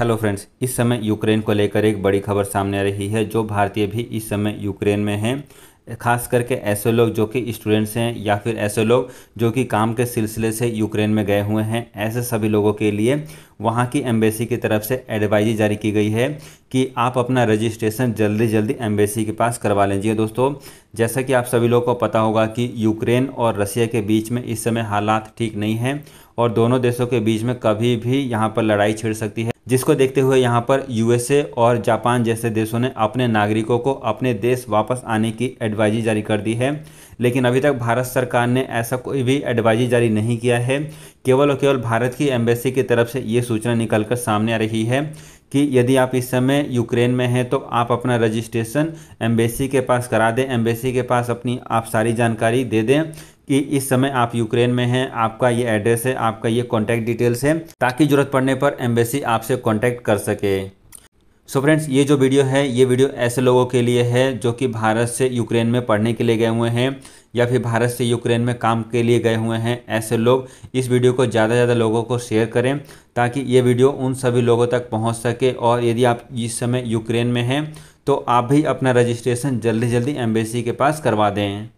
Hello friends, इस समय Ukraine को लेकर एक बड़ी खबर सामने आ रही है, जो भारतीय भी इस समय यूक्रेन में हैं, खास करके ऐसे लोग जो कि स्टूडेंट्स हैं या फिर ऐसे लोग जो कि काम के सिलसिले से यूक्रेन में गए हुए हैं। ऐसे सभी लोगों के लिए वहाँ की एम्बेसी की तरफ़ से एडवाइजी जारी की गई है कि आप अपना रजिस्ट्रेशन जल्दी जल्दी एम्बेसी के पास करवा लीजिए। दोस्तों, जैसा कि आप सभी लोगों को पता होगा कि यूक्रेन और रसिया के बीच में इस समय हालात ठीक नहीं हैं और दोनों देशों के बीच में कभी भी यहाँ पर लड़ाई छिड़ सकती है। जिसको देखते हुए यहाँ पर यूएसए और जापान जैसे देशों ने अपने नागरिकों को अपने देश वापस आने की एडवाइजी जारी कर दी है। लेकिन अभी तक भारत सरकार ने ऐसा कोई भी एडवाइजी जारी नहीं किया है केवल और केवल भारत की एम्बेसी की तरफ़ से ये सूचना निकल कर सामने आ रही है कि यदि आप इस समय यूक्रेन में हैं तो आप अपना रजिस्ट्रेशन एम्बेसी के पास करा दें। एम्बेसी के पास अपनी आप सारी जानकारी दे दें कि इस समय आप यूक्रेन में हैं, आपका ये एड्रेस है, आपका ये कॉन्टैक्ट डिटेल्स है, ताकि ज़रूरत पड़ने पर एम्बेसी आपसे कॉन्टैक्ट कर सके। सो so फ्रेंड्स ये जो वीडियो है, ये वीडियो ऐसे लोगों के लिए है जो कि भारत से यूक्रेन में पढ़ने के लिए गए हुए हैं या फिर भारत से यूक्रेन में काम के लिए गए हुए हैं, ऐसे लोग। इस वीडियो को ज़्यादा से ज़्यादा लोगों को शेयर करें ताकि ये वीडियो उन सभी लोगों तक पहुँच सके और यदि आप इस समय यूक्रेन में हैं तो आप भी अपना रजिस्ट्रेशन जल्दी जल्दी एम्बेसी के पास करवा दें।